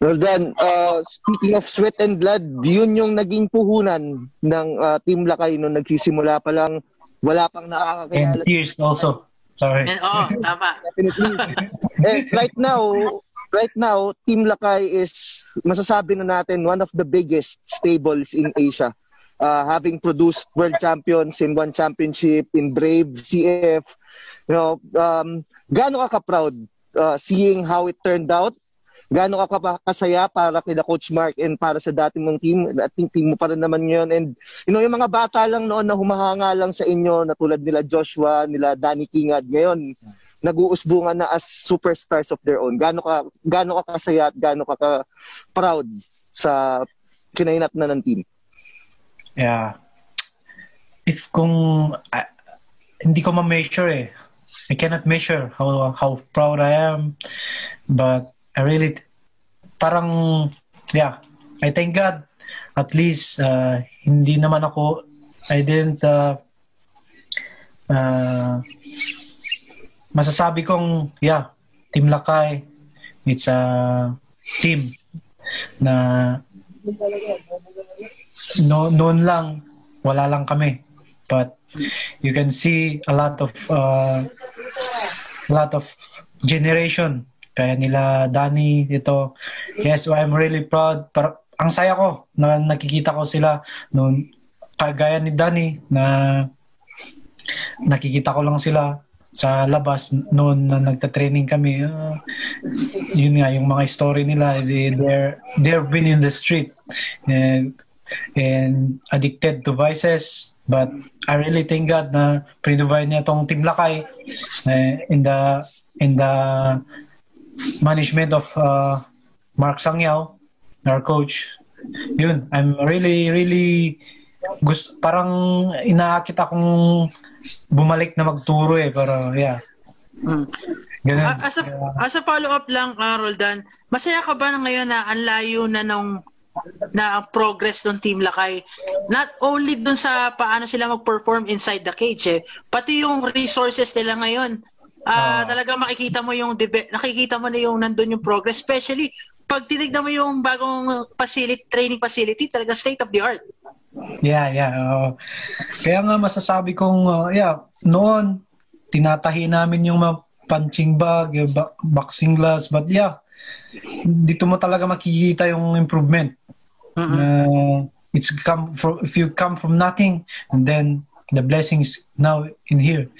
Roldan, uh, speaking of sweat and blood, yun yung naging puhunan ng uh, Team Lakay nung nagsisimula pa lang. Wala pang nakakakilala. And tears also. Sorry. And, oh, tama. Definitely. eh, right now, right now, Team Lakay is, masasabi na natin, one of the biggest stables in Asia. Uh, having produced world champions in one championship, in Brave, CF. You know, um, gaano ka ka-proud uh, seeing how it turned out gaano ka kasaya para kina Coach Mark and para sa dati mong team. Think team mo pa rin naman yun. And you know, yung mga bata lang noon na humahanga lang sa inyo, na tulad nila Joshua, nila Danny Kingad, ngayon, nag-uusbungan na as superstars of their own. Gaano ka, gaano ka kasaya at gaano ka, ka proud sa kinainat na ng team? Yeah. If kung uh, hindi ko ma-measure eh. I cannot measure how how proud I am. But I really, parang, yeah, I thank God. At least, uh, hindi naman ako, I didn't, uh, uh, masasabi kong, yeah, Team Lakay, it's a team na no, noon lang, wala lang kami. But you can see a lot of, uh, a lot of generation kaya nila Danny ito. Yes, I'm really proud. Pero ang saya ko na nakikita ko sila noon kagaya ni Danny na nakikita ko lang sila sa labas noon na nagta-training kami. Uh, yun nga yung mga story nila they they're they've been in the street and, and addicted to vices but I really thank God na pinrovide niya tong Team Lakay uh, in the in the management of uh, Mark Sangyao, our coach. Yun, I'm really, really, gusto, parang inaakit akong bumalik na magturo eh, pero yeah. Mm. Ganun. Uh, as a, as a follow-up lang, uh, Roldan, masaya ka ba na ngayon na ang layo na nung na ang progress ng Team Lakay not only dun sa paano sila mag-perform inside the cage eh, pati yung resources nila ngayon uh, talaga makikita mo yung nakikita mo na yung nandun yung progress especially pag tinignan mo yung bagong facility training facility talaga state of the art. Yeah yeah uh, kaya nga masasabi kong uh, yeah noon tinatahi namin yung mga punching bag yung boxing gloves but yeah dito mo talaga makikita yung improvement. Mm-hmm. uh, it's come from if you come from nothing and then the blessings now in here.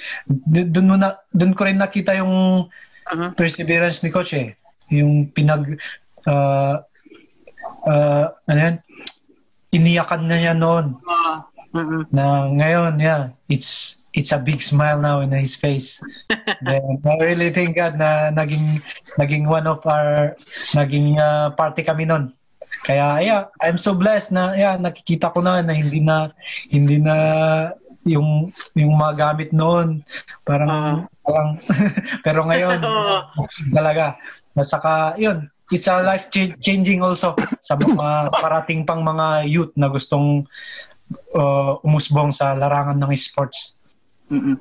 Doon mo na doon ko rin nakita yung uh-huh. perseverance ni coach eh. Yung pinag uh, uh, ano yan? Iniyakan na niya noon. Uh-huh. Na ngayon, yeah, it's it's a big smile now in his face. Then, I really thank God na naging naging one of our naging uh, party kami noon. Kaya yeah, I'm so blessed na yeah, nakikita ko na na hindi na hindi na yung yung mga gamit noon parang uh, parang pero ngayon talaga nasaka yun it's a life changing also sa mga parating pang mga youth na gustong uh, umusbong sa larangan ng sports. Mm-mm.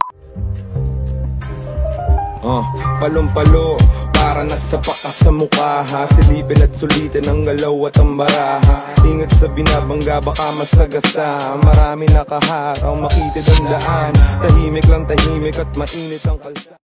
Uh, palong-palo Para nasa paka sa mukha ha? Silipin at sulitin ang galaw at ang maraha Ingat sa binabangga baka masagasa. Marami nakaharaw makitid ang daan. Tahimik lang tahimik at mainit ang kalsa